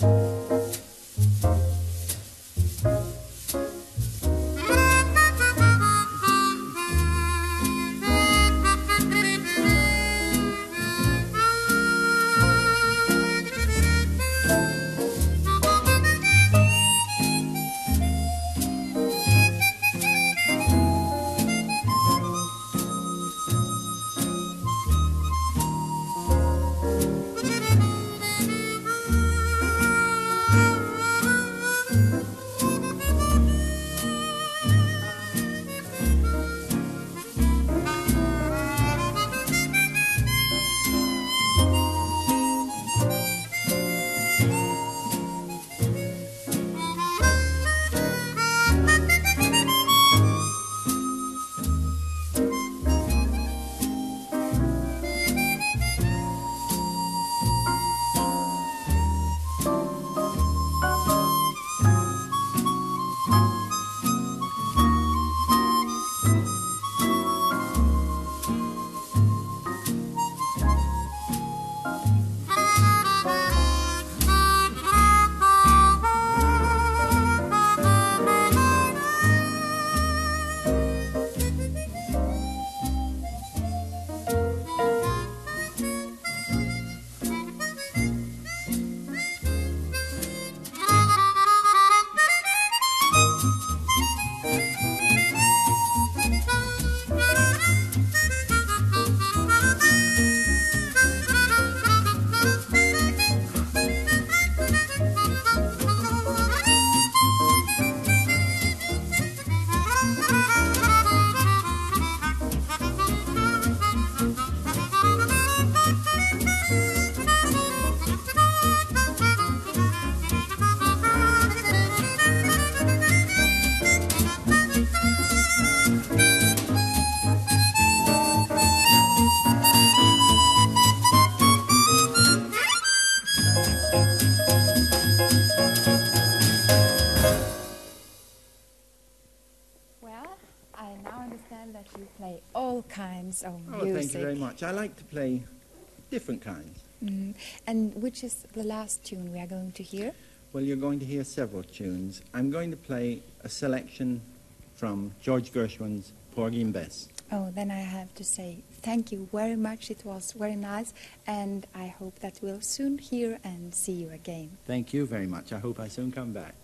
Well, that you play all kinds of Oh, music. thank you very much. I like to play different kinds. Mm. And which is the last tune we are going to hear? Well, you're going to hear several tunes. I'm going to play a selection from George Gershwin's Porgy and Bess. Oh, then I have to say thank you very much. It was very nice, and I hope that we'll soon hear and see you again. Thank you very much. I hope I soon come back.